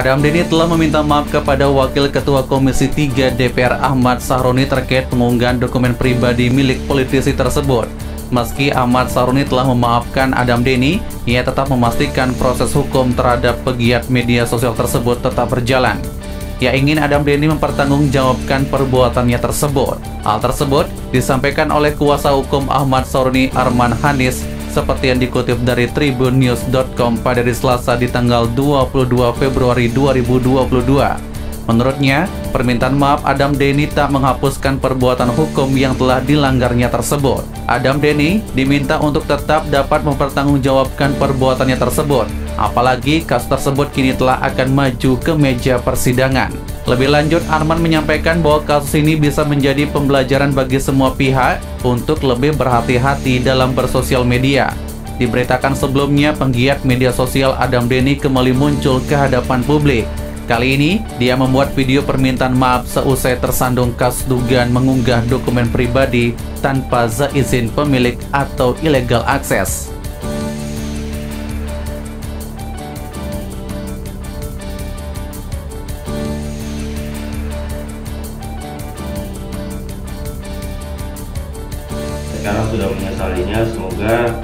Adam Deni telah meminta maaf kepada Wakil Ketua Komisi 3 DPR Ahmad Sahroni terkait pengunggahan dokumen pribadi milik politisi tersebut. Meski Ahmad Sahroni telah memaafkan Adam Deni, ia tetap memastikan proses hukum terhadap pegiat media sosial tersebut tetap berjalan. Ia ingin Adam Deni mempertanggungjawabkan perbuatannya tersebut. Hal tersebut disampaikan oleh kuasa hukum Ahmad Sahroni Arman Hanis seperti yang dikutip dari tribunnews.com pada hari Selasa di tanggal 22 Februari 2022. Menurutnya, permintaan maaf Adam Denny tak menghapuskan perbuatan hukum yang telah dilanggarnya tersebut. Adam Denny diminta untuk tetap dapat mempertanggungjawabkan perbuatannya tersebut, apalagi kasus tersebut kini telah akan maju ke meja persidangan. Lebih lanjut, Arman menyampaikan bahwa kasus ini bisa menjadi pembelajaran bagi semua pihak untuk lebih berhati-hati dalam bersosial media. Diberitakan sebelumnya, penggiat media sosial Adam Denny kembali muncul ke hadapan publik Kali ini, dia membuat video permintaan maaf seusai tersandung kasus dugaan mengunggah dokumen pribadi tanpa seizin pemilik atau ilegal akses. Sekarang sudah menyesalinya, semoga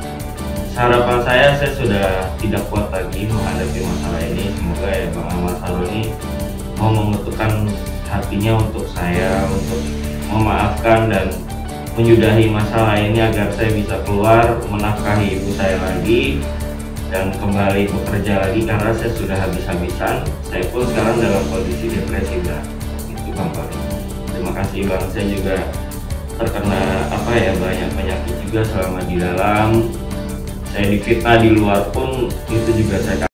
harapan saya saya sudah tidak kuat lagi menghadapi masalah ini. Semoga ya Bang Ahmad Saroni mau mengutukkan hatinya untuk saya untuk memaafkan dan menyudahi masalah ini agar saya bisa keluar menafkahi ibu saya lagi dan kembali bekerja lagi karena saya sudah habis-habisan. Saya pun sekarang dalam kondisi depresi berat itu Bang terima kasih Bang. Saya juga terkena apa ya banyak penyakit juga selama di dalam saya difitnah di luar pun itu juga saya